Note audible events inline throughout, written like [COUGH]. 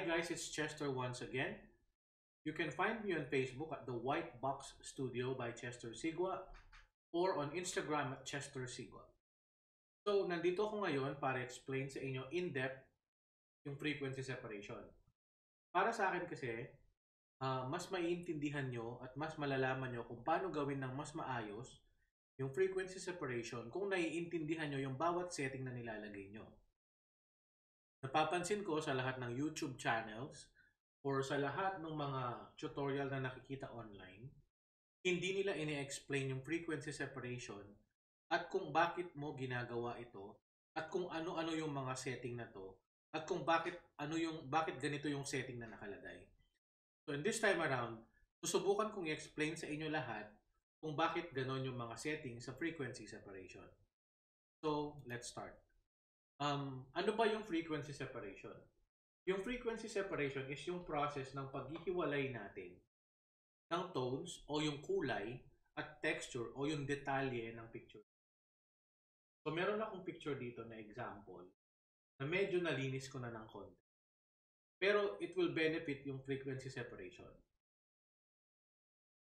Guys, it's Chester once again. You can find me on Facebook at the White Box Studio by Chester Sigwa or on Instagram at Chester Sigwa. So, nandito ako ngayon para explain sa inyo in-depth yung frequency separation. Para sa akin kasi, ah, mas maiintindihan nyo at mas malalaman nyo kung paano gawin ng mas maayos yung frequency separation kung naiintindihan nyo yung bawat setting na nilalagay nyo. Napapansin ko sa lahat ng YouTube channels or sa lahat ng mga tutorial na nakikita online, hindi nila ini-explain yung frequency separation at kung bakit mo ginagawa ito at kung ano-ano yung mga setting na to at kung bakit ano yung bakit ganito yung setting na nakalagay. So in this time around, susubukan kong i-explain sa inyo lahat kung bakit ganon yung mga settings sa frequency separation. So, let's start. Um, ano ba yung frequency separation? Yung frequency separation is yung process ng paghihiwalay natin ng tones o yung kulay at texture o yung detalye ng picture. So, meron akong picture dito na example na medyo nalinis ko na ng konti. Pero it will benefit yung frequency separation.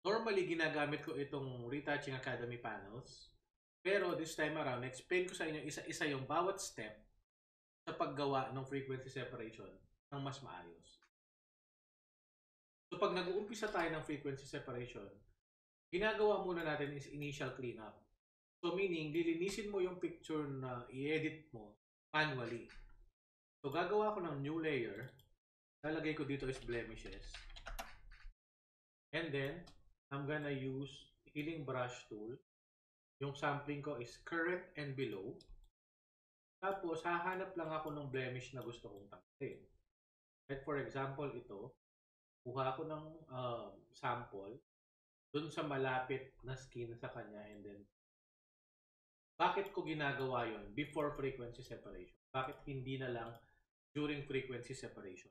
Normally, ginagamit ko itong Retouching Academy panels. Pero this time around, explain ko sa inyo isa-isa yung bawat step sa paggawa ng frequency separation ng mas maayos. So pag nag-uumpisa tayo ng frequency separation, ginagawa muna natin is initial cleanup. So meaning, lilinisin mo yung picture na i-edit mo manually. So gagawa ko ng new layer. Lalagay ko dito is blemishes. And then, I'm gonna use healing brush tool. Yung sampling ko is current and below. Tapos, hahanap lang ako ng blemish na gusto kong tanggalin. Like for example, ito. Kuha ako ng um, sample dun sa malapit na skin sa kanya and then bakit ko ginagawa yon before frequency separation? Bakit hindi na lang during frequency separation?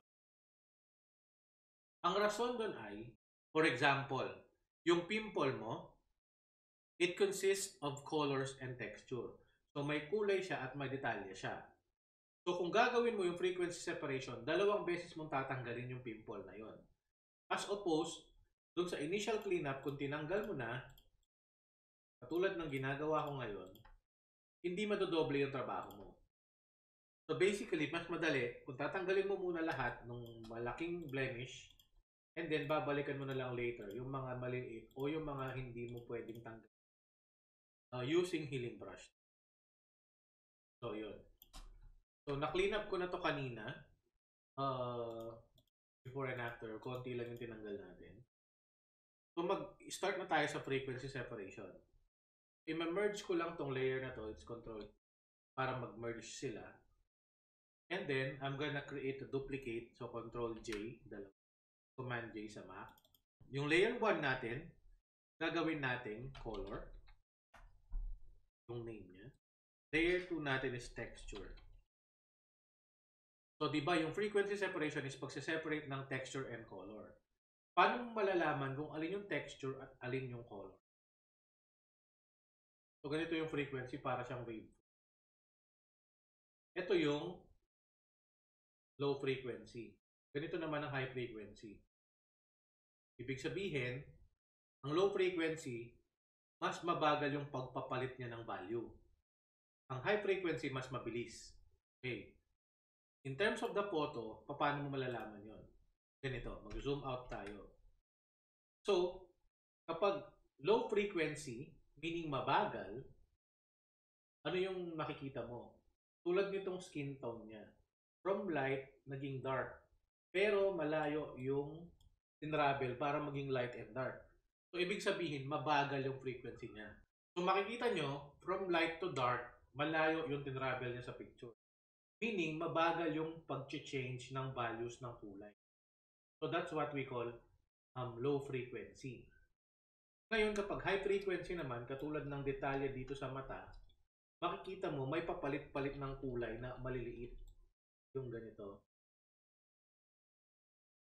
Ang rason doon ay, for example, yung pimple mo, it consists of colors and texture. So may kulay siya at may detalye siya. So kung gagawin mo yung frequency separation, dalawang beses mong tatanggalin yung pimple na yon. As opposed, dun sa initial cleanup, kung tinanggal mo na, katulad ng ginagawa ko ngayon, hindi madodoble yung trabaho mo. So basically, mas madali, kung tatanggalin mo muna lahat ng malaking blemish, and then babalikan mo na lang later yung mga maliit o yung mga hindi mo pwedeng tanggal uh, using healing brush. So, yun. So, na-clean up ko na to kanina. Uh, before and after. Konti lang yung tinanggal natin. So, mag-start na tayo sa frequency separation. I-merge ko lang tong layer na to. It's control para mag-merge sila. And then, I'm gonna create a duplicate. So, control J. Dalawa. Command J sa Mac. Yung layer 1 natin, gagawin natin color. Yung name niya. Layer 2 natin is texture. So, di ba, yung frequency separation is pagse-separate ng texture and color. Paano malalaman kung alin yung texture at alin yung color? So, ganito yung frequency para siyang wave. Ito yung low frequency. Ganito naman ang high frequency. Ibig sabihin, ang low frequency, mas mabagal yung pagpapalit niya ng value. Ang high frequency, mas mabilis. Okay. In terms of the photo, paano mo malalaman yon? Ganito, mag-zoom out tayo. So, kapag low frequency, meaning mabagal, ano yung makikita mo? Tulad nitong skin tone niya. From light, naging dark. Pero malayo yung tinravel para maging light and dark. So, ibig sabihin, mabagal yung frequency niya. So, makikita nyo, from light to dark, malayo yung tinravel niya sa picture. Meaning, mabagal yung pag-change ng values ng kulay. So, that's what we call um, low frequency. Ngayon, kapag high frequency naman, katulad ng detalye dito sa mata, makikita mo may papalit-palit ng kulay na maliliit. Yung ganito.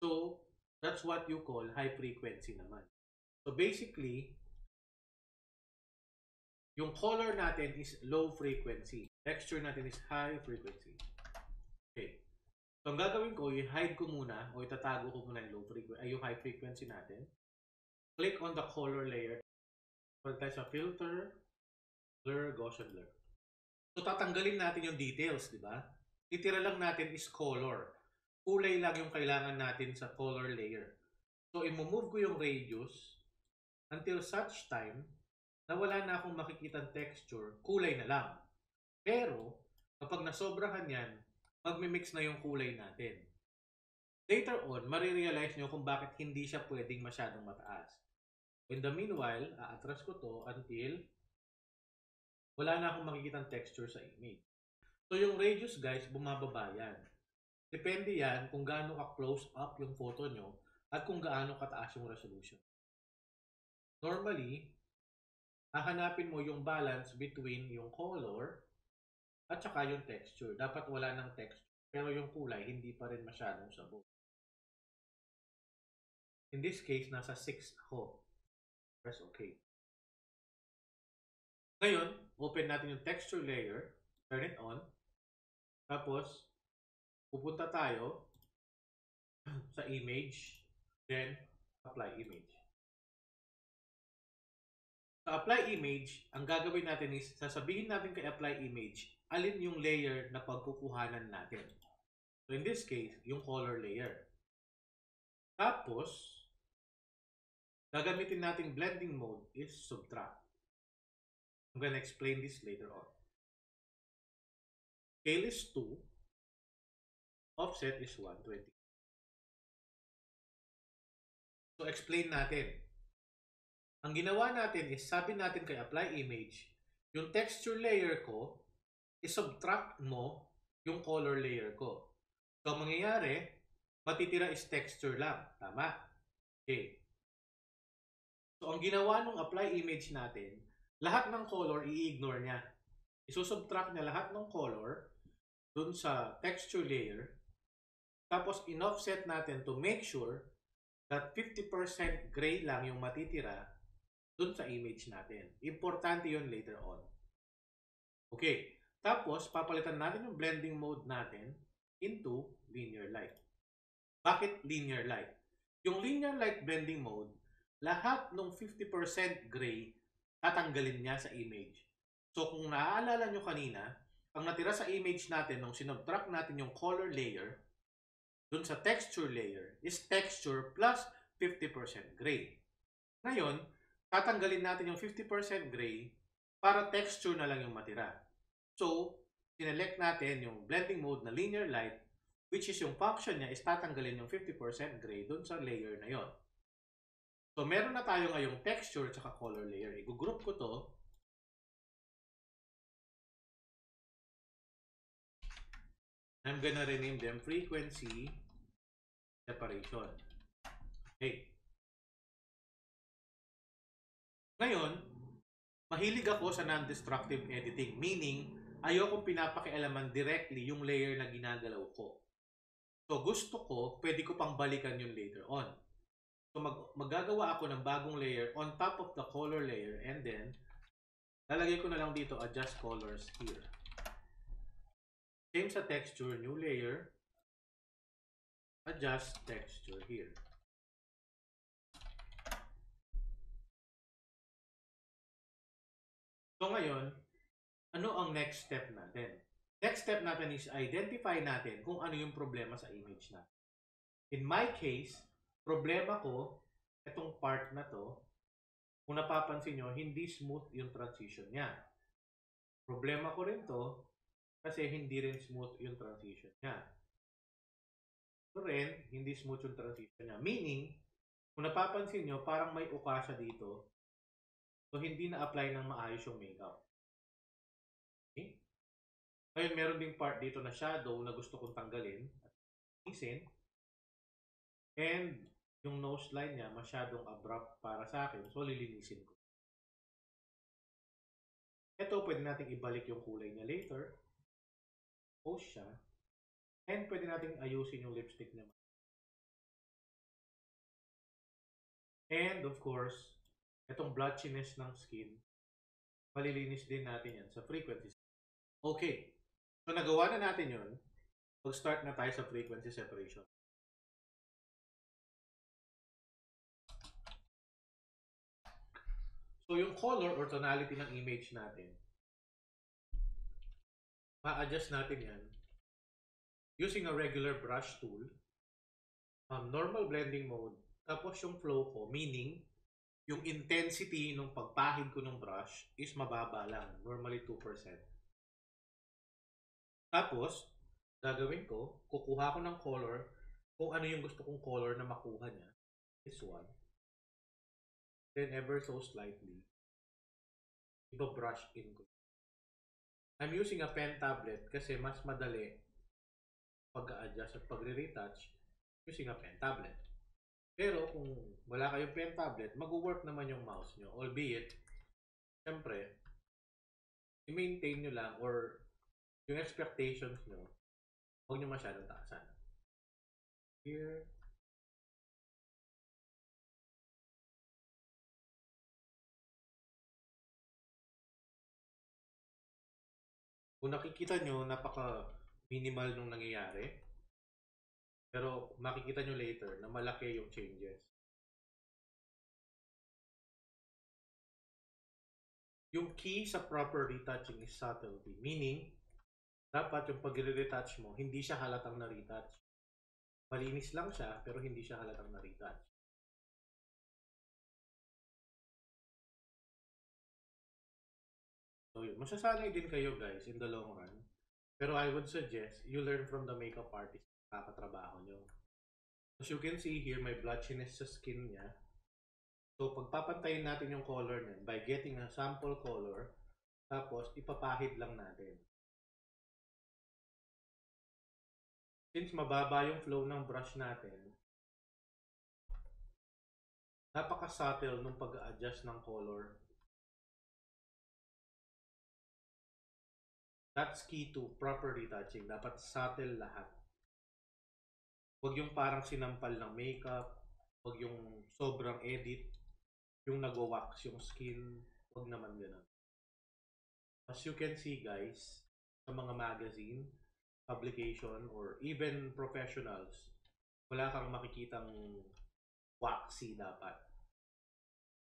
So, that's what you call high frequency naman. So, basically, yung color natin is low frequency. Texture natin is high frequency. Okay. So, ang gagawin ko, i-hide ko muna o itatago ko muna yung low frequency, ay yung high frequency natin. Click on the color layer. Pag tayo sa filter, blur, Gaussian blur. So, tatanggalin natin yung details, di ba? Titira lang natin is color. Kulay lang yung kailangan natin sa color layer. So, i-move ko yung radius until such time na wala na akong makikitang texture, kulay na lang. Pero, kapag nasobrahan yan, magmi-mix na yung kulay natin. Later on, marirealize nyo kung bakit hindi siya pwedeng masyadong mataas. In the meanwhile, aatras ko to until wala na akong makikitang texture sa image. So yung radius guys, bumababa yan. Depende yan kung gaano ka close up yung photo nyo at kung gaano kataas yung resolution. Normally, hahanapin mo yung balance between yung color at saka yung texture. Dapat wala ng texture. Pero yung kulay, hindi pa rin masyadong sabog. In this case, nasa 6 ako. Press OK. Ngayon, open natin yung texture layer. Turn it on. Tapos, pupunta tayo [CLEARS THROAT] sa image. Then, apply image. Sa apply image, ang gagawin natin is sasabihin natin kay apply image alin yung layer na pagkukuhanan natin. So in this case, yung color layer. Tapos, gagamitin nating blending mode is subtract. I'm gonna explain this later on. Scale is 2. Offset is 120. So explain natin. Ang ginawa natin is sabi natin kay apply image, yung texture layer ko, i-subtract mo yung color layer ko. So, ang mangyayari, matitira is texture lang. Tama? Okay. So, ang ginawa nung apply image natin, lahat ng color i-ignore niya. Isusubtract niya lahat ng color dun sa texture layer. Tapos, in-offset natin to make sure that 50% gray lang yung matitira dun sa image natin. Importante yun later on. Okay. Tapos, papalitan natin yung blending mode natin into linear light. Bakit linear light? Yung linear light blending mode, lahat ng 50% gray, tatanggalin niya sa image. So, kung naaalala nyo kanina, ang natira sa image natin nung sinubtract natin yung color layer, dun sa texture layer, is texture plus 50% gray. Ngayon, tatanggalin natin yung 50% gray para texture na lang yung matira. So, sinelect natin yung blending mode na linear light which is yung function niya is tatanggalin yung 50% gray dun sa layer na yon. So, meron na tayo ngayong texture at color layer. I-group ko to. I'm gonna rename them frequency separation. Okay. Ngayon, mahilig ako sa non-destructive editing. Meaning, ayokong pinapakialaman directly yung layer na ginagalaw ko. So, gusto ko, pwede ko pang balikan yun later on. So, mag magagawa ako ng bagong layer on top of the color layer and then, lalagay ko na lang dito adjust colors here. Same sa texture, new layer, adjust texture here. So ngayon, ano ang next step natin? Next step natin is identify natin kung ano yung problema sa image natin. In my case, problema ko, itong part na to, kung napapansin nyo, hindi smooth yung transition niya. Problema ko rin to, kasi hindi rin smooth yung transition niya. Ito rin, hindi smooth yung transition niya. Meaning, kung napapansin nyo, parang may uka siya dito. So, hindi na-apply ng maayos yung makeup. Okay? Ngayon, meron ding part dito na shadow na gusto kong tanggalin. At linisin. And, yung nose line niya, masyadong abrupt para sa akin. So, lilinisin ko. Ito, pwede natin ibalik yung kulay niya later. Post siya. And pwede natin ayusin yung lipstick niya. And of course, itong blotchiness ng skin, malilinis din natin yan sa frequency. Okay. So nagawa na natin yun. mag-start na tayo sa frequency separation. So, yung color or tonality ng image natin, ma-adjust natin yan using a regular brush tool, um, normal blending mode, tapos yung flow ko, meaning, yung intensity ng pagpahid ko ng brush is mababa lang, normally 2%. Tapos, gagawin ko, kukuha ko ng color, kung ano yung gusto kong color na makuha niya, this one. Then ever so slightly, iba-brush in ko. I'm using a pen tablet kasi mas madali pag-adjust at pagre-retouch using a pen tablet. Pero kung wala kayong pen tablet, mag-work naman yung mouse nyo. Albeit, syempre, i-maintain nyo lang or yung expectations nyo, huwag nyo masyadong taasan. Here, kung nakikita nyo, napaka minimal nung nangyayari. Pero makikita nyo later na malaki yung changes. Yung key sa proper retouching is subtlety. Meaning, dapat yung pag-retouch mo, hindi siya halatang na-retouch. Malinis lang siya, pero hindi siya halatang na-retouch. So yun, masasanay din kayo guys in the long run. Pero I would suggest you learn from the makeup artist na kakatrabaho nyo. As you can see here, may blotchiness sa skin niya. So pagpapantayin natin yung color niya by getting a sample color, tapos ipapahid lang natin. Since mababa yung flow ng brush natin, napaka-subtle nung pag-adjust ng color That's key to proper retouching. Dapat subtle lahat. Huwag yung parang sinampal ng makeup. Huwag yung sobrang edit. Yung nag-wax yung skin. Huwag naman ganun. As you can see guys, sa mga magazine, publication, or even professionals, wala kang makikitang waxy dapat.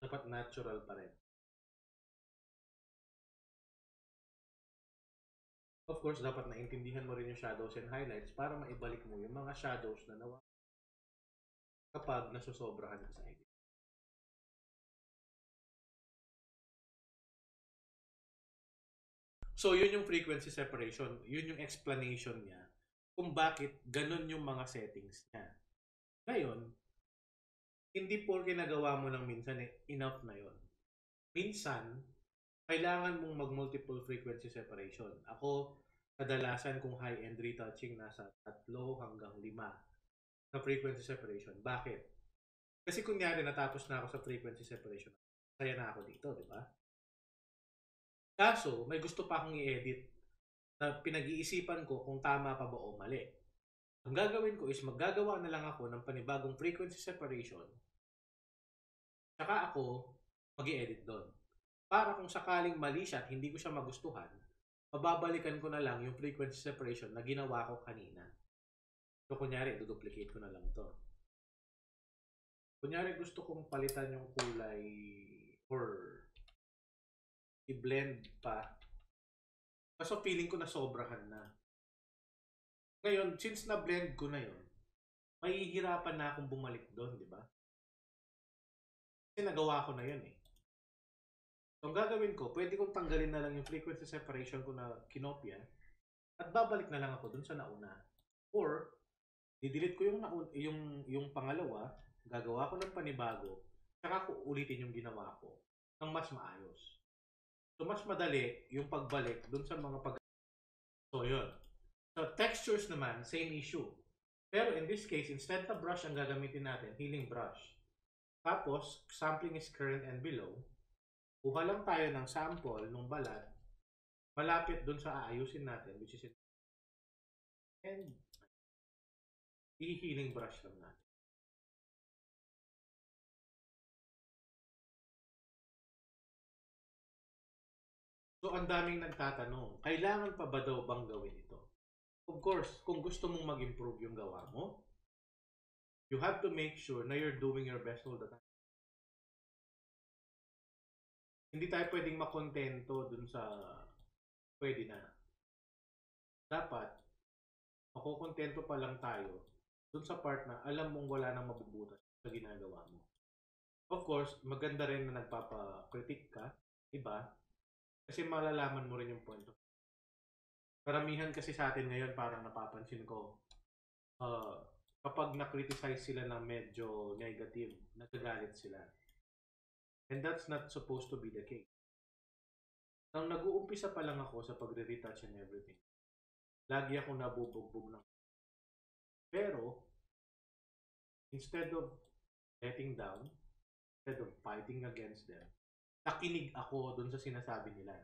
Dapat natural pa rin. Of course, dapat naintindihan mo rin yung shadows and highlights para maibalik mo yung mga shadows na nawa kapag nasusobrahan ka sa edit. So, yun yung frequency separation. Yun yung explanation niya kung bakit ganun yung mga settings niya. Ngayon, hindi po ginagawa mo lang minsan eh, enough na yon. Minsan, kailangan mong mag-multiple frequency separation. Ako, kadalasan kung high-end retouching, nasa tatlo hanggang lima na frequency separation. Bakit? Kasi kunyari natapos na ako sa frequency separation, kaya na ako dito, di ba? Kaso, may gusto pa akong i-edit na pinag-iisipan ko kung tama pa ba o mali. Ang gagawin ko is maggagawa na lang ako ng panibagong frequency separation saka ako mag edit doon. Para kung sakaling mali siya at hindi ko siya magustuhan, mababalikan ko na lang yung frequency separation na ginawa ko kanina. So, kunyari, duplicate ko na lang to. Kunyari, gusto kong palitan yung kulay or i-blend pa. Kaso feeling ko na sobrahan na. Ngayon, since na-blend ko na yon, mahihirapan na akong bumalik doon, di ba? Kasi nagawa ko na yun eh. Ang gagawin ko, pwede kong tanggalin na lang yung frequency separation ko na kinopya at babalik na lang ako dun sa nauna. Or, didelete ko yung, naun, yung, yung pangalawa, gagawa ko ng panibago, saka ko ulitin yung ginawa ko ng mas maayos. So, mas madali yung pagbalik dun sa mga pag... So, yun. So, textures naman, same issue. Pero in this case, instead na brush ang gagamitin natin, healing brush. Tapos, sampling is current and below kuha lang tayo ng sample ng balat malapit dun sa aayusin natin which is and i-healing brush lang natin. So, ang daming nagtatanong, kailangan pa ba daw bang gawin ito? of course, kung gusto mong mag-improve yung gawa mo, you have to make sure na you're doing your best all the time. Hindi tayo pwedeng makontento dun sa pwede na. Dapat, makukontento pa lang tayo dun sa part na alam mong wala nang mabubutas sa ginagawa mo. Of course, maganda rin na nagpapakritik ka, iba, kasi malalaman mo rin yung point of Karamihan kasi sa atin ngayon parang napapansin ko, uh, kapag na-criticize sila ng medyo negative, nagagalit sila. And that's not supposed to be the case. Nang nag-uumpisa pa lang ako sa pagre-retouch and everything, lagi ako nabubugbog ng pero, instead of letting down, instead of fighting against them, nakinig ako dun sa sinasabi nila.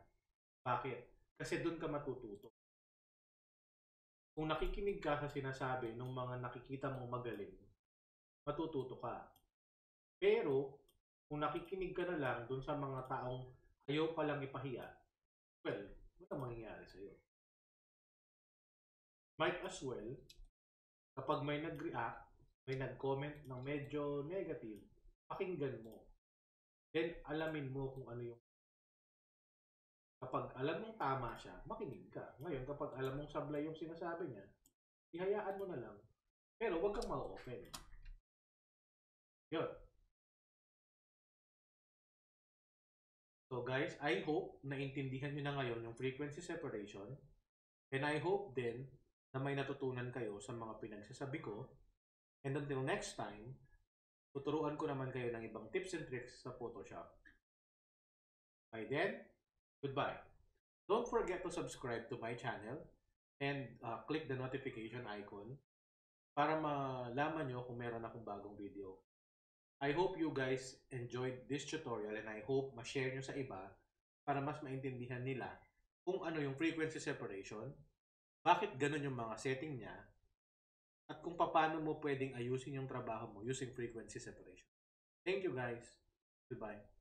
Bakit? Kasi dun ka matututo. Kung nakikinig ka sa sinasabi ng mga nakikita mong magaling, matututo ka. Pero, kung nakikinig ka na lang dun sa mga taong ayaw pa lang ipahiya, well, wala mangyayari sa'yo. Might as well, kapag may nag-react, may nag-comment ng medyo negative, pakinggan mo. Then, alamin mo kung ano yung Kapag alam mong tama siya, makinig ka. Ngayon, kapag alam mong sablay yung sinasabi niya, ihayaan mo na lang. Pero huwag kang ma-open. Yun. So guys, I hope naintindihan nyo na ngayon yung frequency separation. And I hope din na may natutunan kayo sa mga pinagsasabi ko. And until next time, tuturuan ko naman kayo ng ibang tips and tricks sa Photoshop. By then, Goodbye. Don't forget to subscribe to my channel and uh, click the notification icon para malaman nyo kung meron akong bagong video. I hope you guys enjoyed this tutorial and I hope ma-share nyo sa iba para mas maintindihan nila kung ano yung frequency separation, bakit ganun yung mga setting niya, at kung paano mo pwedeng ayusin yung trabaho mo using frequency separation. Thank you guys. Goodbye.